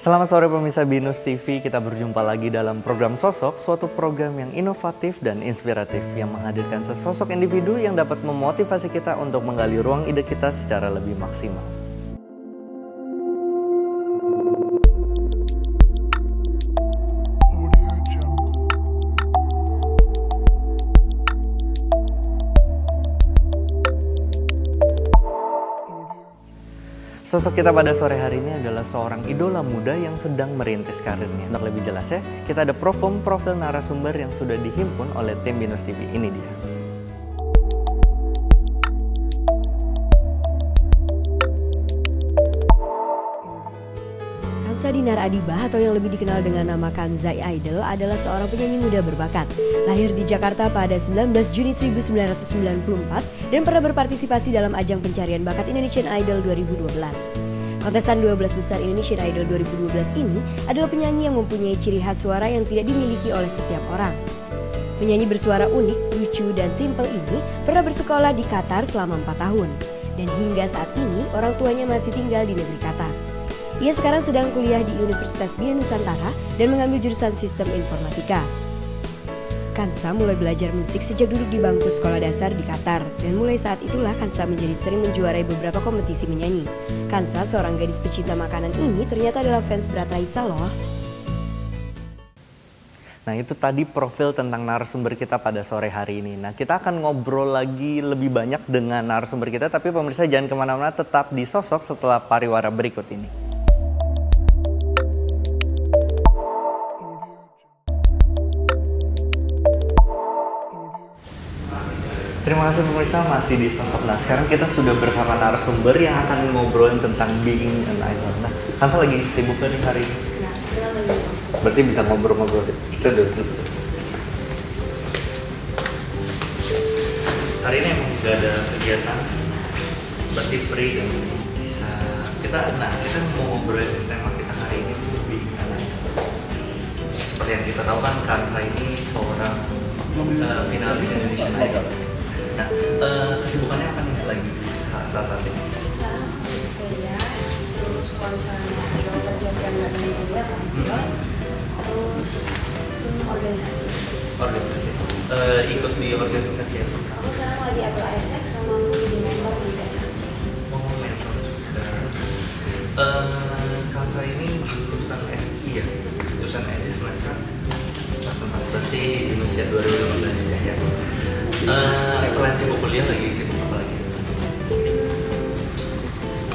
Selamat sore pemirsa Binus TV, kita berjumpa lagi dalam program Sosok, suatu program yang inovatif dan inspiratif yang menghadirkan sesosok individu yang dapat memotivasi kita untuk menggali ruang ide kita secara lebih maksimal. Sosok kita pada sore hari ini adalah seorang idola muda yang sedang merintis karirnya. Untuk lebih jelasnya, kita ada profil profil narasumber yang sudah dihimpun oleh tim Binus TV. Ini dia. Kansa Dinar Adibah atau yang lebih dikenal dengan nama Kanzai Idol adalah seorang penyanyi muda berbakat. Lahir di Jakarta pada 19 Juni 1994 dan pernah berpartisipasi dalam ajang pencarian bakat Indonesian Idol 2012. Kontestan 12 besar Indonesian Idol 2012 ini adalah penyanyi yang mempunyai ciri khas suara yang tidak dimiliki oleh setiap orang. Penyanyi bersuara unik, lucu, dan simple ini pernah bersekolah di Qatar selama 4 tahun. Dan hingga saat ini orang tuanya masih tinggal di negeri Qatar. Ia sekarang sedang kuliah di Universitas Bina Nusantara dan mengambil jurusan Sistem Informatika. Kansa mulai belajar musik sejak duduk di bangku sekolah dasar di Qatar dan mulai saat itulah Kansa menjadi sering menjuarai beberapa kompetisi menyanyi. Kansa, seorang gadis pecinta makanan ini ternyata adalah fans berat Raisa loh. Nah itu tadi profil tentang narasumber kita pada sore hari ini. Nah kita akan ngobrol lagi lebih banyak dengan narasumber kita, tapi pemirsa jangan ke mana-mana, tetap di sosok setelah pariwara berikut ini. Terima kasih pemirsa masih di sosok. Nah sekarang kita sudah bersama narasumber yang akan ngobrolin tentang being an idol. Nah Kansa lagi sibuk nih hari ini. Berarti bisa ngobrol-ngobrol. Kita duduk. Hari ini emang gak ada kegiatan, berarti free dan bisa kita. Nah kita mau ngobrolin tema kita hari ini being an idol. Seperti yang kita tahu kan Kansa ini seorang uh, finalis Indonesian Idol. Nah eh, kesibukannya apa nih lagi saat saat ini? sekarang masih kuliah terus kalau misalnya ada perjanjian nggak dengan kuliah terus hmm, organisasi Organisasi. Eh, ikut di organisasi apa? aku sekarang lagi ambil ISEC sama menjadi member di PSKC Oh, mentor juga. Eh, Kansa ini jurusan SI ya? Jurusan SI semester. Berarti di usia 2015 ya? ya. Eh, selain sibuk kuliah lagi sibuk apa lagi?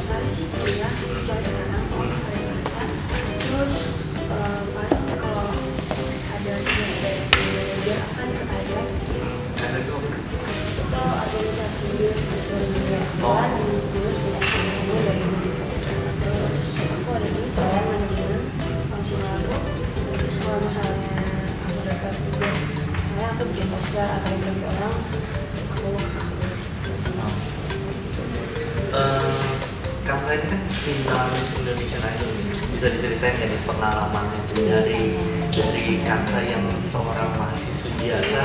hari sih kuliah kecuali sekarang kalau Selasa terus eh, paling kalau ada tugas dari manajer akan ke ISEC SI itu apa? itu organisasi di seluruh dunia Oh. dan terus punya sama dari finalis Indonesian Idol. Bisa diceritain nih pengalamannya? Dari dari Kansa yang seorang mahasiswa biasa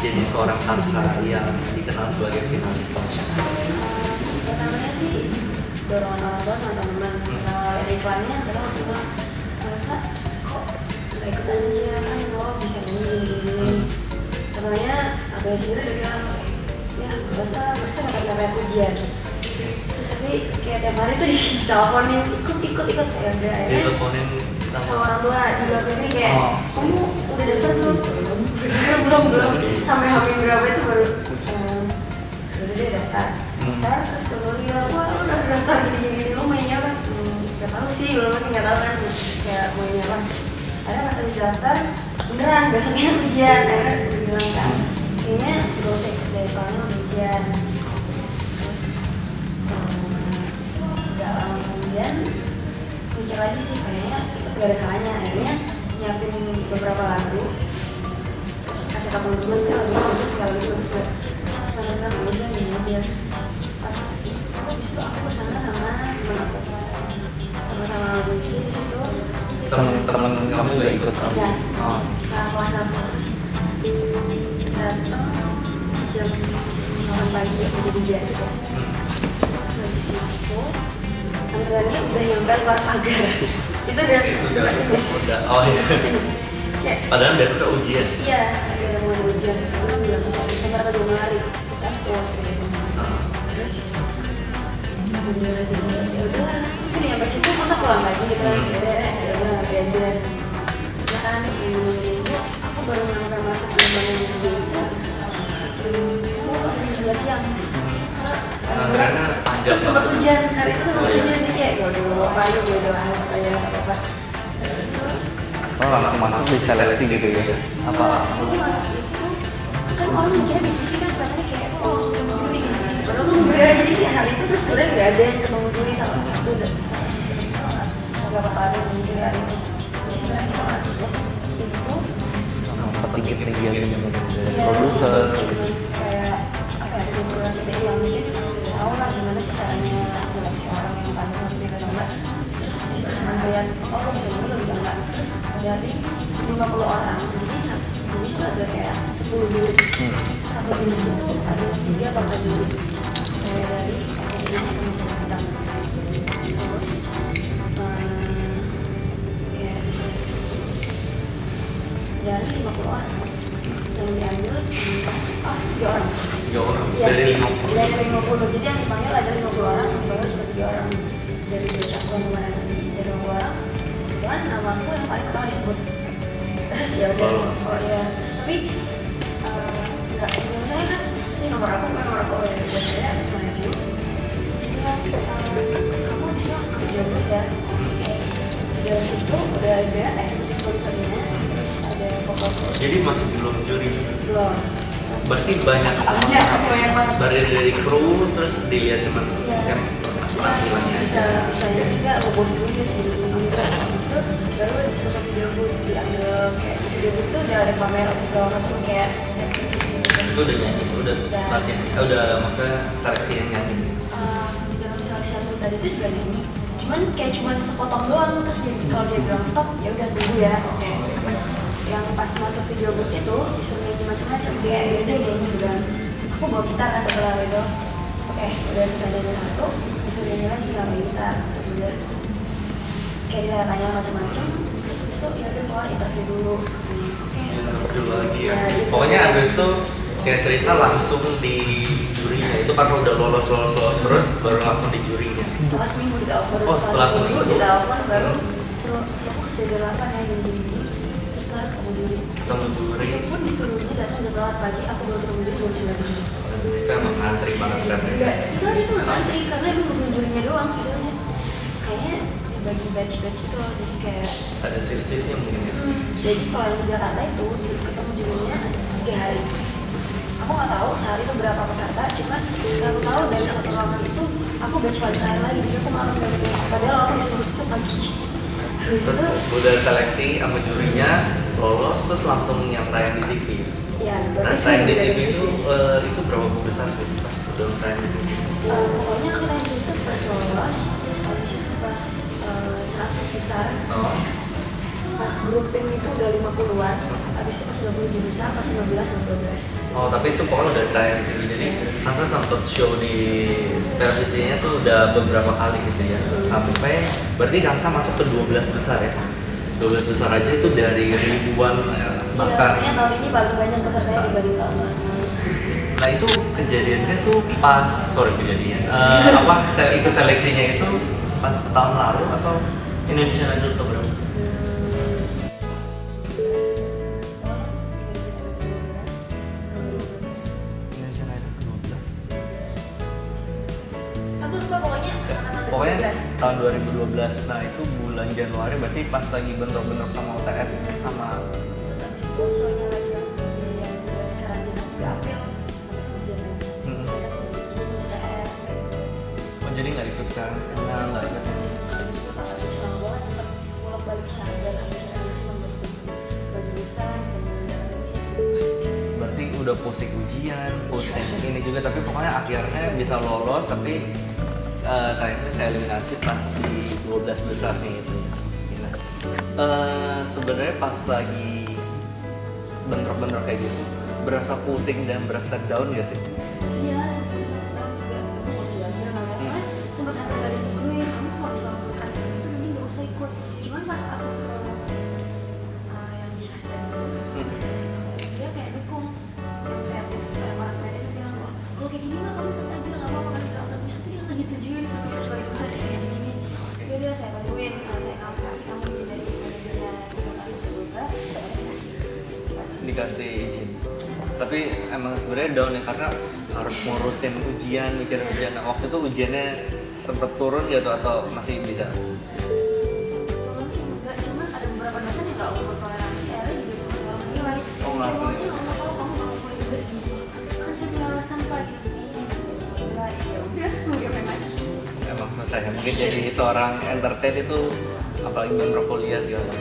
jadi seorang Kansa yang dikenal sebagai finalis Indonesian Idol. pertamanya sih dorongan orang tua sama teman. Kalau ada iklannya mereka langsung bilang merasa kok nggak ikut aja? Kan lo bisa nyanyi gini pertamanya aku sendiri udah bilang ya masa masa dapat dapat ujian terus tapi kayak tiap hari tuh diteleponin ikut ikut ikut. Ya udah akhirnya Diteleponin sama sama orang tua di luar negeri kayak Oh. kamu udah daftar belum? Belum belum belum. Sampai hamil berapa itu baru ehm, udah deh daftar. Hmm. daftar terus kemudian dia wah udah daftar gini gini lu mainnya apa? Hmm, tahu sih lu masih nggak tahu kan? Kayak mainnya apa? Akhirnya pas habis daftar beneran besoknya ujian. Akhirnya bilang kan kayaknya gak usah ikut deh soalnya ujian kemudian mikir lagi sih kayaknya itu gak ada salahnya akhirnya nyiapin beberapa lagu terus kasih tau temen-temen kan lagi bagus gak lagi bagus gak terus mereka bilang udah nyanyi aja pas habis itu aku ke sana sama temen aku sama-sama puisi di situ teman-teman kamu nggak ikut kamu? ya Oh. ke kelas satu terus datang jam 8 pagi aku jadi dia juga Hmm. habis itu antreannya udah nyampe luar pagar itu udah udah pesimis. udah oh iya. Pesimis. Kayak padahal besoknya ujian. Iya udah mau hujan karena bulan Desember atau Januari kita setua stay sama Ah. terus udah ya udah. Terus udah nyampe situ masa pulang lagi gitu kan. Hmm. ya udah ya udah nanti aja ya kan itu aku baru nyampe masuk ke bangun itu jam sepuluh jam sebelas siang. Nah, karena terus sempat hujan hari itu sempat iya. hujan jadi kayak ya udah bawa payung ya udah harus aja nggak apa-apa. Oh langsung masuk di seleksi gitu ya. Apa? Ini masuk itu kan orang mikirnya di TV kan katanya kayak oh langsung ketemu juri gitu. Padahal tuh enggak, jadi di hari itu tuh sebenarnya nggak ada yang ketemu juri salah satu dan satu nggak bakal ada yang juri hari itu. Jadi sebenarnya kita masuk itu petinggi tinggi yang dari ya, produser. kayak apa ya yang mungkin tahu lah gimana sih caranya menyeleksi orang yang pantas masuk di atau enggak. Terus itu cuma kayak oh lo bisa ini lo bisa enggak. Terus dari 50 orang jadi satu itu ada kayak 10 juri satu minggu itu ada tiga atau empat juri kayak dari akademi sama pemerintah terus hmm, kayak diseleksi dari 50 orang yang diambil pas oh tiga orang tiga orang. Iya, dari lima puluh. dari 50 jadi yang dipanggil ada 50 orang yang dipanggil cuma tiga orang. Dari yang kemarin tadi dari 50 orang. Kebetulan nama aku yang paling pertama disebut. Terus ya udah. Oh. iya. Terus tapi eh, nggak menurut saya kan sih nomor aku kan nomor aku ya. Buat saya maju. Eh, kamu bisa masuk ke jodoh ya. Di dalam situ udah ada eksekutif produsernya. Ada foto. Jadi masih belum juri juga? Belum berarti banyak banyak banyak banget. dari dari kru terus dilihat cuman Iya. yang penampilannya bisa bisa jadi juga lo bosan juga sih pembuka habis itu baru di sosok video gue diambil kayak video itu udah ada kamera segala macam kayak set itu udah nyanyi udah latihan. Eh, udah maksudnya seleksi yang nyanyi. Di dalam seleksi aku tadi itu juga gini cuman kayak cuman sepotong doang terus kalau dia bilang stop ya udah tunggu ya oke yang pas masuk video book itu disuruh nyanyi macam-macam. Kayak ya udah nyanyi dan aku bawa gitar kan kebetulan itu. Oke udah selesai nyanyi satu disuruh nyanyi lagi nggak main gitar udah kayak dia tanya macam-macam terus itu ya udah keluar interview dulu. Oke. Interview lagi ya. Ya, pokoknya abis itu singkat cerita langsung di jurinya. Itu kan udah lolos lolos lolos. Terus baru langsung di jurinya. Setelah seminggu di telepon Oh, setelah seminggu di telepon baru suruh ya aku sudah delapan ya jam gini terus sekarang ketemu juri ketemu juri itu pun disuruhnya datang jam delapan pagi? Aku baru ketemu juri jam sembilan itu emang ngantri banget kan enggak itu tuh nggak ngantri karena emang jurinya doang gitu aja kayaknya dibagi batch batch itu loh jadi kayak ada shift shiftnya mungkin ya? Hmm, jadi kalau di Jakarta itu ketemu jurinya ada tiga hari. Aku nggak tahu sehari itu berapa peserta cuman yang aku tahu dari satu ruangan itu aku batch paling lagi jadi aku malam dari padahal aku disuruh situ pagi terus udah seleksi sama jurinya lolos terus langsung yang tayang di TV ya nah tayang di TV itu eh, itu berapa besar sih pas udah tayang di TV Eh, habis itu pas 20 besar pas 15 dan 12 Oh tapi itu pokoknya udah di TV jadi Kansa sempet show di televisinya tuh udah beberapa kali gitu ya. Sampai berarti Kansa masuk ke 12 besar ya? 12 besar aja itu dari ribuan eh, Iya, bahkan kayaknya tahun ini paling banyak pesertanya dibanding tahun lalu. nah itu kejadiannya tuh pas sorry kejadian. Eh, apa ikut seleksinya itu pas tahun lalu atau Indonesian Idol atau pokoknya 2012. tahun 2012 nah itu bulan Januari berarti pas lagi bentrok-bentrok sama UTS sama Terus habis itu show-nya lagi yang sebagai yang karantina juga April. Hmm. Kayak izin UTS, oh jadi nggak ikut kan karena nggak Terus ikut berarti udah pusing ujian pusing ini juga tapi pokoknya akhirnya bisa lolos tapi eh, sayangnya saya eliminasi pas di 12 besar nih itu. Nah, eh, sebenarnya pas lagi bentrok-bentrok kayak gitu berasa pusing dan berasa down gak sih? Iya, izin tapi emang sebenarnya down ya karena harus ngurusin ujian mikir ujian nah, waktu itu ujiannya sempet turun gitu atau masih bisa Tolong sih enggak, cuman ada beberapa dosen yang nggak mau toleransi, akhirnya juga sempat orang menilai. Oh, nggak Kalau boleh. sih nggak mau tahu kamu nggak mau kuliah juga segitu. Kan saya punya alasan pak gini. Enggak, ya udah, mau gimana lagi? emang susah ya mungkin jadi seorang entertain itu apalagi beberapa kuliah segala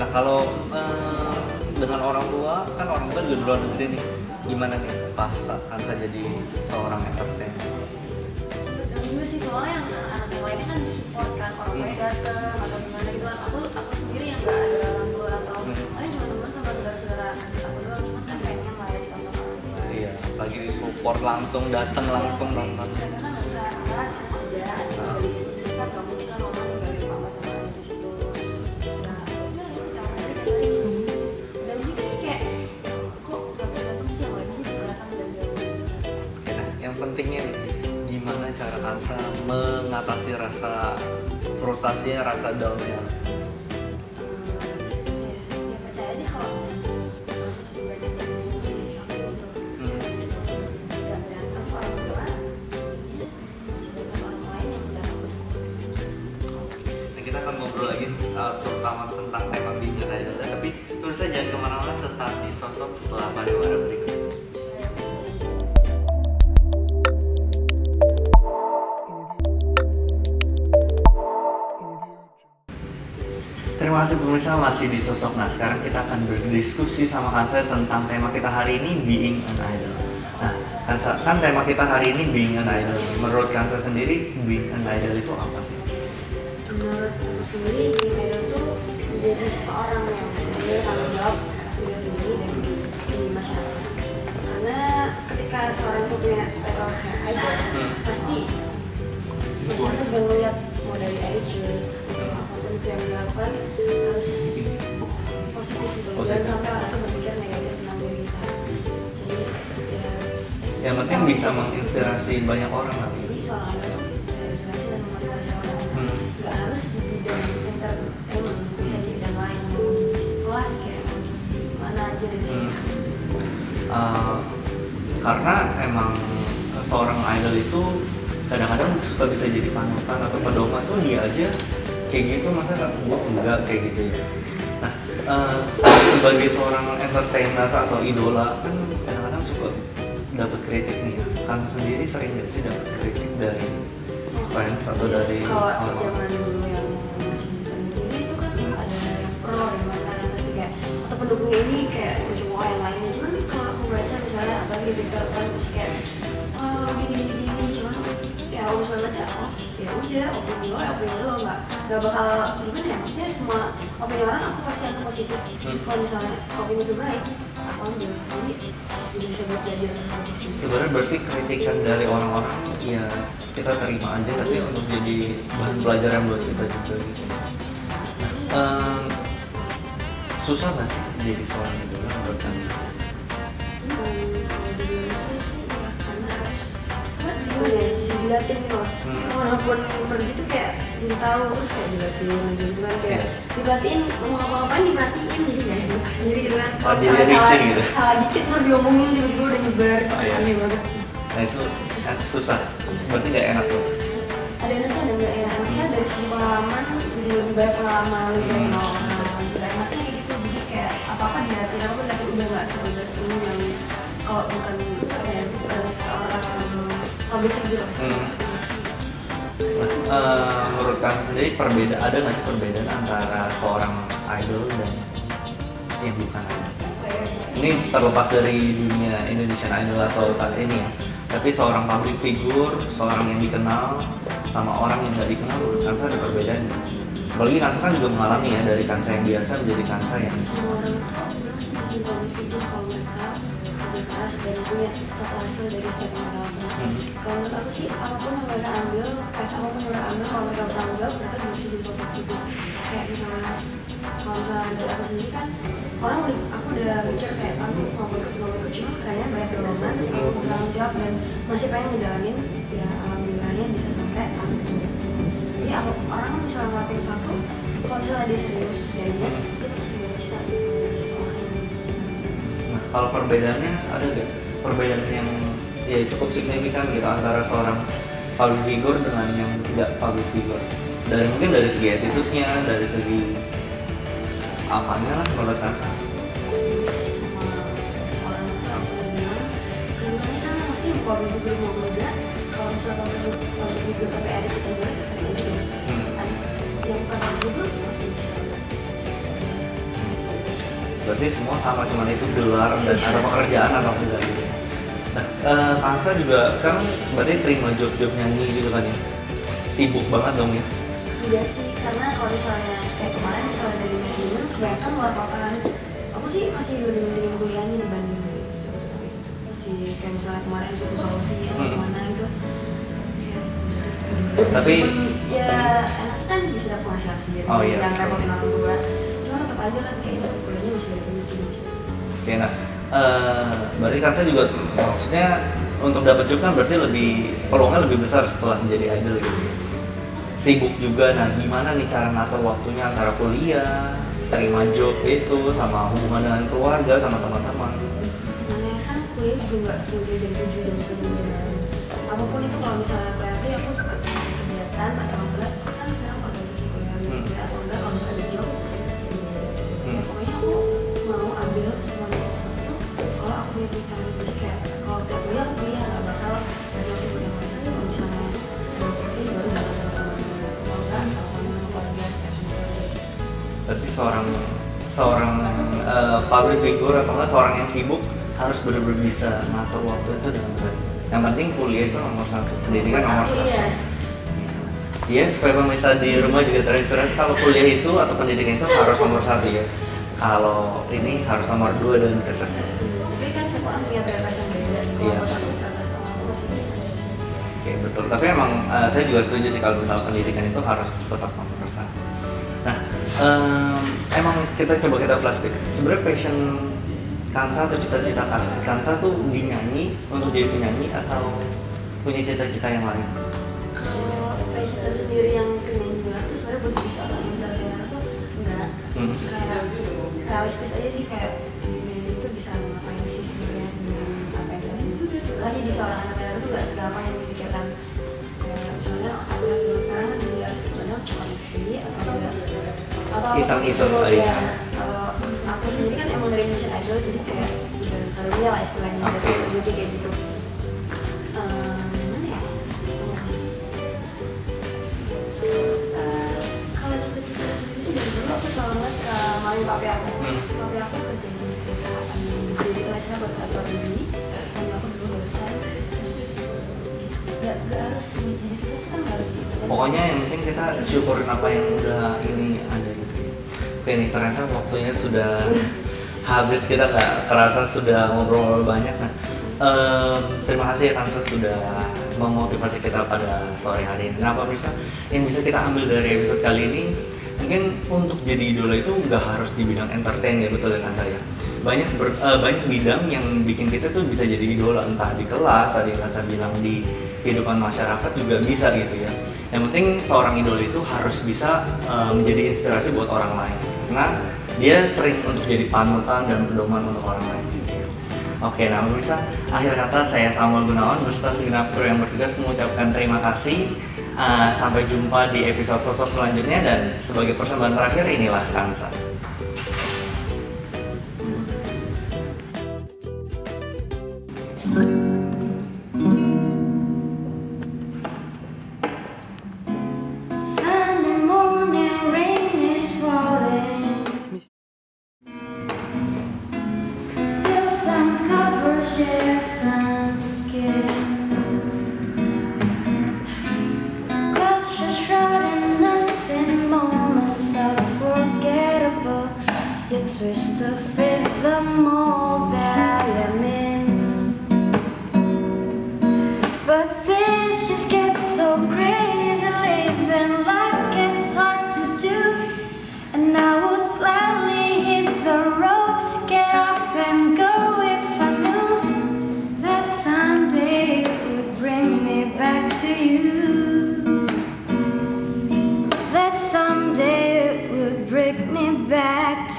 nah kalau eh, dengan orang tua kan orang tua juga di luar negeri nih gimana nih pas kan saya jadi seorang entertain Sempet juga sih soalnya yang anak-anak yang lainnya kan disupport kan orang tuanya dateng atau gimana gitu kan. Aku aku sendiri yang nggak ada orang tua atau Hmm. paling cuma teman sama saudara-saudara aku doang. Cuman kan pengen lah ya ditonton orang tua. iya lagi di support langsung datang langsung nonton pentingnya nih, gimana cara Kansa mengatasi rasa frustasinya, rasa downnya? ya, ya percaya aja kalau masih banyak yang memilih aku itu Hmm. meskipun tidak datang ke kasih pemirsa masih di sosok. Nah sekarang kita akan berdiskusi sama Kansa tentang tema kita hari ini Being an Idol. Nah Kansa, kan tema kita hari ini Being an Idol. Menurut Kansa sendiri Being an Idol itu apa sih? menurut aku sendiri di idol tuh menjadi seseorang yang mempunyai tanggung jawab atas diri sendiri dan di masyarakat karena ketika seorang itu punya title idol Hmm. pasti masyarakat udah ngeliat mau dari attitude itu yang dilakukan harus positif gitu jangan sampai orang itu berpikir negatif tentang diri kita jadi ya Yang penting bisa menginspirasi banyak orang lah. jadi idol tuh bisa inspirasi dan memotivasi orang Hmm. nggak harus di bidang entertainment bisa di bidang lain kelas kayak mana aja sini Hmm. Uh, karena emang seorang idol itu kadang-kadang suka bisa jadi panutan atau pedoman tuh dia aja kayak gitu masa gua enggak kayak gitu ya nah uh, sebagai seorang entertainer atau idola kan kadang-kadang suka dapat kritik nih. Kan sendiri sering nggak sih dapat kritik dari fans atau dari kalau orang? zaman dulu yang itu kan Hmm. ada pro yang pasti kayak atau pendukungnya ini kayak cuma yang lainnya. Cuman kalau aku baca misalnya di Twitter kan pasti kayak oh gini gini ya aku misalnya baca oh ya udah opini lo opini lo nggak nggak bakal gimana ya? Maksudnya semua opini orang aku pasti aku positif. Hmm. kalau misalnya opini itu baik aku ambil. Jadi bisa buat belajar sebenarnya berarti kritikan dari orang-orang ya kita terima aja tapi untuk jadi bahan pelajaran buat kita juga gitu. Nah, em, susah nggak sih jadi seorang idola menurut kamu? Hmm, kalau sih ya karena harus dilatih gitu loh Hmm. walaupun pergi tuh kayak jadi tahu terus kayak dilatih gitu kan kayak Iya. diperhatiin ngomong apa-apaan diperhatiin jadi kayak enak sendiri gitu kan Oh, salah, risih gitu. salah dikit baru diomongin tiba-tiba udah nyebar Oh, iya. aneh banget Nah itu eh, susah, berarti nggak enak loh. ada enaknya ada nggak enaknya dari segi pengalaman jadi lebih banyak pengalaman lebih banyak Hmm. pengalaman juga enaknya gitu jadi kayak apa apa dilatih apa apa dilatih udah nggak sebebas ini yang kalau bukan apa figure Hmm. Nah, eh, menurut kamu sendiri perbedaan ada nggak sih perbedaan antara seorang idol dan yang bukan idol? Ini terlepas dari dunia Indonesian Idol atau tak ini ya. Tapi seorang public figure, seorang yang dikenal sama orang yang nggak dikenal, menurut Kansa ada perbedaan. Apalagi Kansa kan juga mengalami ya dari Kansa yang biasa menjadi Kansa yang bisa keras dan punya sesuatu hasil dari setiap lakukan Hmm. kalau menurut aku sih apa pun yang mereka ambil path apa pun yang mereka ambil kalau mereka bertanggung jawab mereka juga bisa jadi public figure kayak kalau misalnya dari aku sendiri kan orang udah aku udah mikir kayak aku mau ikut mau ikut. Cuma kayaknya banyak dorongan terus aku mau tanggung jawab dan masih pengen ngejalanin ya alhamdulillahnya bisa sampai aku jadi aku orang misalnya ngelakuin sesuatu kalau misalnya dia serius ya dia itu pasti dia bisa kalau perbedaannya ada nggak perbedaan yang ya cukup signifikan gitu antara seorang public figure dengan yang tidak public figure? Dari mungkin dari segi attitude-nya, dari segi apanya lah menurut mau public mau enggak kalau misalnya public figure tapi ada kita bisa aja Hmm. yang bukan public figure Berarti semua sama cuman itu gelar dan ada pekerjaan atau enggak gitu. Nah, eh, Kansa juga sekarang berarti terima job-job nyanyi gitu kan ya? Sibuk banget dong ya? Iya sih, karena kalau misalnya kayak kemarin misalnya dari manajemen kebanyakan luar kota kan aku sih masih lebih mendingin kuliahnya dibanding masih kayak misalnya kemarin suku solusi atau Hmm. ke mana gitu Tapi- meskipun ya enak kan bisa dapat penghasilan sendiri Oh, iya, betul. repotin orang tua cuma tetap aja kan kayaknya masih ada Oke, nah, eh, berarti Kansa juga maksudnya untuk dapat job kan berarti lebih peluangnya lebih besar setelah menjadi idol gitu. ya. Sibuk juga, nah gimana nih cara ngatur waktunya antara kuliah, terima job itu, sama hubungan dengan keluarga, sama teman-teman. Namanya kan kuliah juga nggak full jam 7, jam 10, jam 9 Apa pun itu kalau misalnya Jadi kayak kalau kuliah kuliah nggak bakal yang lain kalau misalnya baru sama Kalau kalau sama keluarga, Berarti seorang seorang eh, public figure atau enggak seorang yang sibuk harus benar-benar bisa ngatur waktu itu dengan baik. Yang penting kuliah itu nomor satu, pendidikan nomor satu. iya Iya, supaya pemirsa di rumah juga terinspirasi kalau kuliah itu atau pendidikan itu harus nomor satu ya. Kalau ini harus nomor dua dan kesennya. Iya. Oke betul. Tapi emang eh, saya juga setuju sih kalau misal pendidikan itu harus tetap nomor satu. Nah, em, emang kita coba kita flashback. Sebenarnya passion Kansa atau cita-cita Kansa, Kansa tuh dinyanyi untuk jadi penyanyi atau punya cita-cita yang lain? Kalau passion sendiri yang keren banget tuh sebenarnya buat bisa orang entertainer tuh enggak Hmm. kayak realistis aja sih kayak itu bisa ngapain sih sebenarnya makanya di seorang entertainer tuh gak segampang yang dipikirkan kayak misalnya artis dulu sekarang kan bisa artis sebenarnya koneksi atau enggak atau Iseng-iseng itu, kali. ya. kalau aku sendiri kan emang dari Indonesian Idol jadi kayak udah karunia lah istilahnya Oke. jadi kayak gitu ya aku papi aku Hmm. papi aku kerja di perusahaan jadi kelasnya buat kantor ini kan gitu Pokoknya yang penting kita syukurin apa yang udah ini ada gitu. Oke nih ternyata waktunya sudah habis kita nggak kerasa sudah ngobrol banyak. Nah, em, terima kasih ya Kansa sudah memotivasi kita pada sore hari ini. Nah, pemirsa yang bisa kita ambil dari episode kali ini mungkin untuk jadi idola itu nggak harus di bidang entertain ya betul ya Kansa ya. Banyak ber- eh, banyak bidang yang bikin kita tuh bisa jadi idola entah di kelas tadi Kansa bilang di kehidupan masyarakat juga bisa gitu ya. Yang penting seorang idola itu harus bisa eh, menjadi inspirasi buat orang lain. Karena dia sering untuk jadi panutan dan pedoman untuk orang lain gitu ya. Oke, nah pemirsa, akhir kata saya Samuel Gunawan beserta kru yang bertugas mengucapkan terima kasih. Uh, sampai jumpa di episode sosok selanjutnya dan sebagai persembahan terakhir inilah Kansa.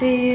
see